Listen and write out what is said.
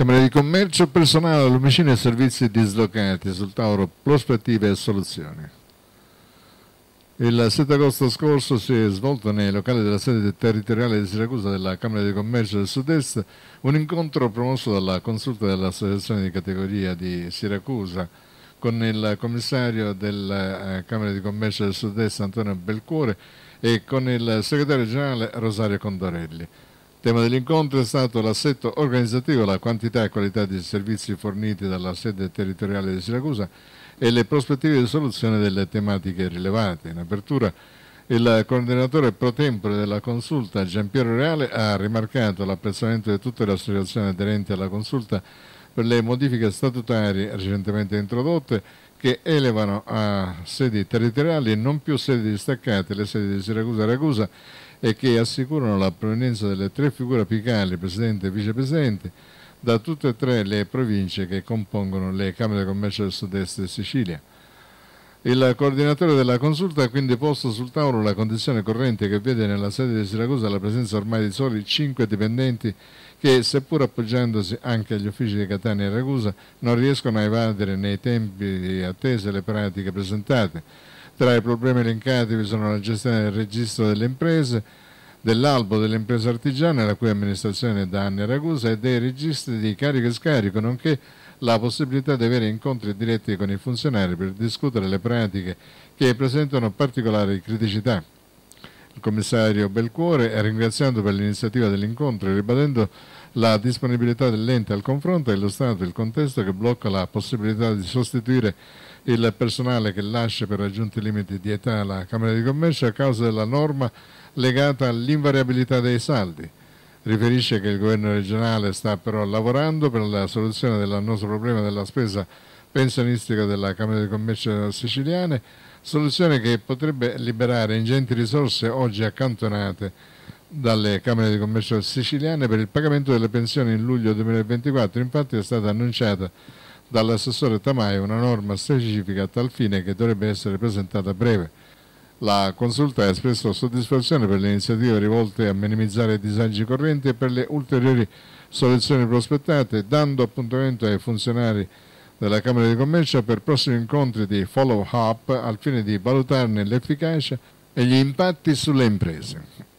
Camera di Commercio, personale, lumicini e servizi dislocati sul tavolo prospettive e soluzioni. Il 7 agosto scorso si è svolto nei locali della sede territoriale di Siracusa della Camera di Commercio del Sud-Est un incontro promosso dalla consulta dell'Associazione di categoria di Siracusa con il commissario della eh, Camera di Commercio del Sud-Est Antonio Belcuore e con il segretario generale Rosario Condorelli. Tema dell'incontro è stato l'assetto organizzativo, la quantità e qualità dei servizi forniti dalla sede territoriale di Siracusa e le prospettive di soluzione delle tematiche rilevate. In apertura il coordinatore pro tempore della consulta Giampiero Reale ha rimarcato l'apprezzamento di tutte le associazioni aderenti alla consulta per le modifiche statutarie recentemente introdotte che elevano a sedi territoriali e non più sedi distaccate le sedi di Siracusa e Ragusa e che assicurano la provenienza delle tre figure apicali, presidente e vicepresidente, da tutte e tre le province che compongono le Camere di Commercio del Sud-Est di Sicilia. Il coordinatore della consulta ha quindi posto sul tavolo la condizione corrente che vede nella sede di Siracusa la presenza ormai di soli cinque dipendenti che, seppur appoggiandosi anche agli uffici di Catania e Ragusa, non riescono a evadere nei tempi di attesa le pratiche presentate. Tra i problemi elencati vi sono la gestione del registro delle imprese, dell'albo delle imprese artigiane, la cui amministrazione da anni a Ragusa, e dei registri di carico e scarico, nonché la possibilità di avere incontri diretti con i funzionari per discutere le pratiche che presentano particolari criticità. Il commissario Belcuore ha ringraziato per l'iniziativa dell'incontro, ribadendo la disponibilità dell'ente al confronto e illustrato il contesto che blocca la possibilità di sostituire il personale che lascia per raggiunti limiti di età alla Camera di Commercio a causa della norma legata all'invariabilità dei saldi. Riferisce che il governo regionale sta però lavorando per la soluzione dell'annoso problema della spesa pensionistica della Camera di Commercio siciliane, soluzione che potrebbe liberare ingenti risorse oggi accantonate dalle Camere di Commercio siciliane per il pagamento delle pensioni in luglio 2024. Infatti è stata annunciata dall'assessore Tamaio una norma specifica a tal fine che dovrebbe essere presentata a breve. La consulta ha espresso soddisfazione per le iniziative rivolte a minimizzare i disagi correnti e per le ulteriori soluzioni prospettate, dando appuntamento ai funzionari della Camera di Commercio per prossimi incontri di follow-up al fine di valutarne l'efficacia e gli impatti sulle imprese.